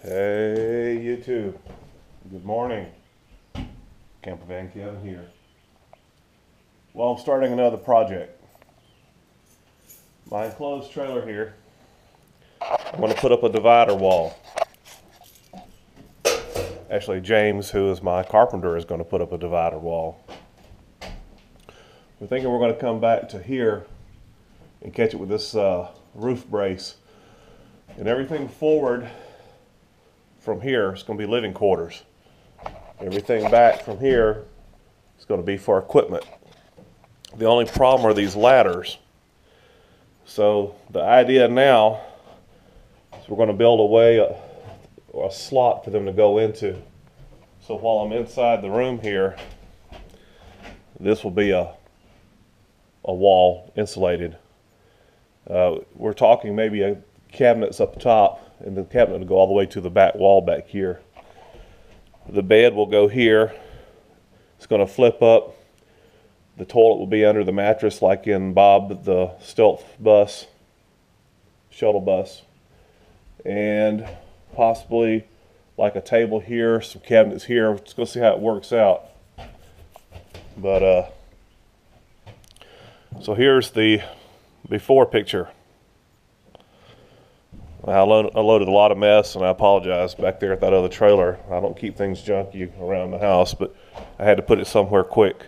Hey, YouTube. Good morning. Camper Van Kevin here. Well, I'm starting another project. My enclosed trailer here. I'm going to put up a divider wall. Actually, James, who is my carpenter, is going to put up a divider wall. We're thinking we're going to come back to here and catch it with this uh, roof brace. And everything forward from here is going to be living quarters. Everything back from here is going to be for equipment. The only problem are these ladders. So the idea now is we're going to build a way, a, a slot for them to go into. So while I'm inside the room here, this will be a, a wall insulated. Uh, we're talking maybe a cabinets up top and the cabinet will go all the way to the back wall back here. The bed will go here. It's going to flip up. The toilet will be under the mattress like in Bob the Stealth bus, shuttle bus. And possibly like a table here, some cabinets here. Let's go see how it works out. But uh, so here's the before picture. I, load, I loaded a lot of mess, and I apologize back there at that other trailer. I don't keep things junky around the house, but I had to put it somewhere quick.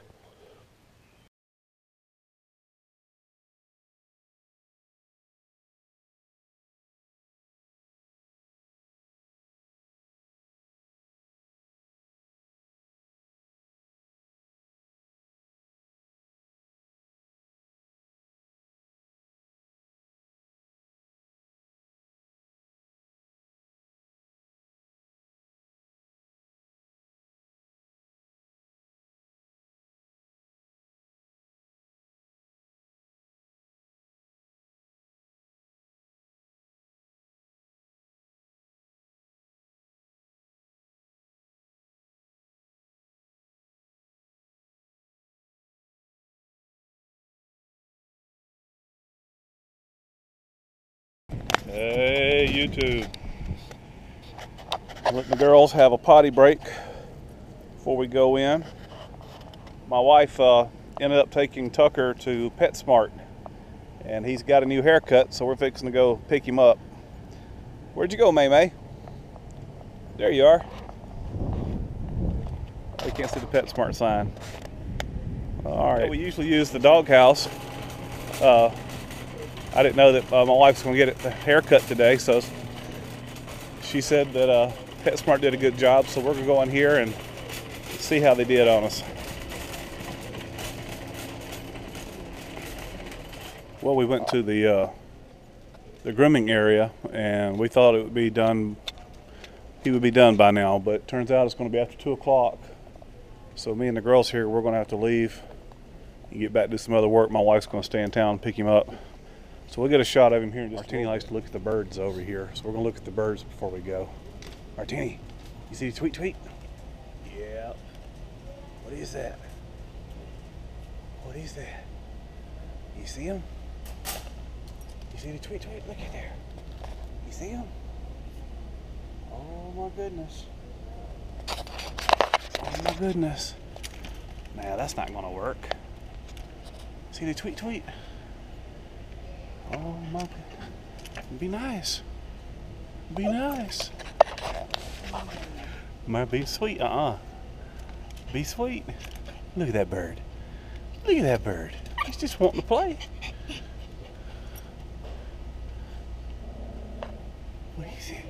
Hey, YouTube. Let the girls have a potty break before we go in. My wife uh, ended up taking Tucker to PetSmart, and he's got a new haircut, so we're fixing to go pick him up. Where'd you go, May May? There you are. We can't see the PetSmart sign. All right. We usually use the doghouse. Uh, I didn't know that uh, my wife's going to get a haircut today, so she said that uh, PetSmart did a good job, so we're going to go in here and see how they did on us. Well, we went to the uh, the grooming area, and we thought it would be done. He would be done by now, but turns out it's going to be after two o'clock. So me and the girls here, we're going to have to leave and get back to do some other work. My wife's going to stay in town and pick him up. So we'll get a shot of him here. Martini likes to look at the birds over here, so we're gonna look at the birds before we go. Martini, you see the tweet tweet? Yeah. What is that? What is that? You see him? You see the tweet tweet? Look at there. You see him? Oh my goodness. Oh my goodness. Man, that's not gonna work. See the tweet tweet? Oh my Be nice. Be nice. Might be sweet. Uh-uh. Be sweet. Look at that bird. Look at that bird. He's just wanting to play. What is it?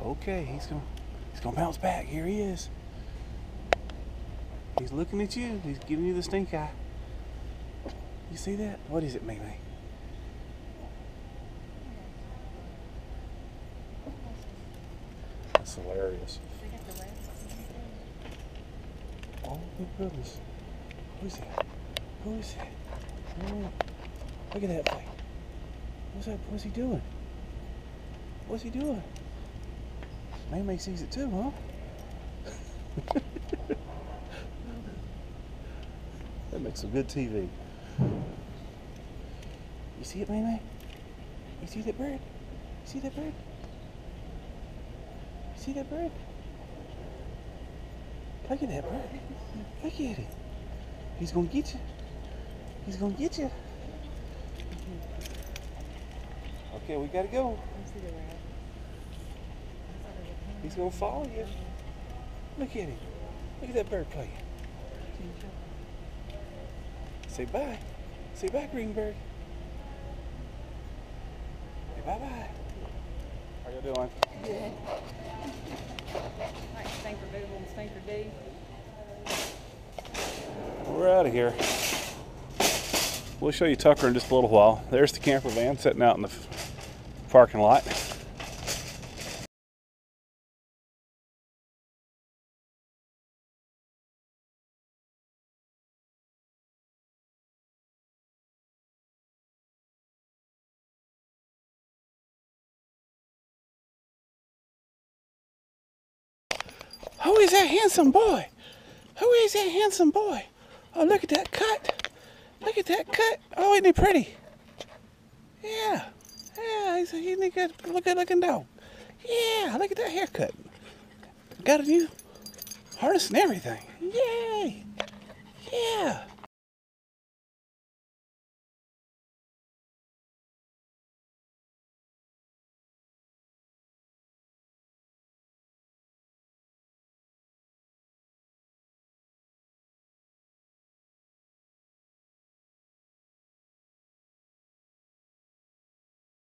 Okay, he's gonna he's gonna bounce back. Here he is. He's looking at you. He's giving you the stink eye. You see that? What is it, Mimi? That's hilarious. Oh my goodness. Who's that? Who is that? Oh, look at that thing. What's that? What's he doing? What's he doing? May sees it too, huh? that makes some good TV. You see it, May? You see that bird? You see that bird? See that bird? Look at that bird. Look at it. He's gonna get you. He's gonna get you. Okay, we gotta go. He's gonna follow you. Look at him. Look at that bird playing. Say bye. Say bye, green bird. Say bye bye. How you doing? Good. Stinker D. We're out of here. We'll show you Tucker in just a little while. There's the camper van sitting out in the parking lot. Who is that handsome boy? Who is that handsome boy? Oh, look at that cut. Look at that cut. Oh, isn't he pretty? Yeah. Yeah, he's a, he's a good, good looking dog. Yeah, look at that haircut. Got a new harness and everything. Yay. Yeah.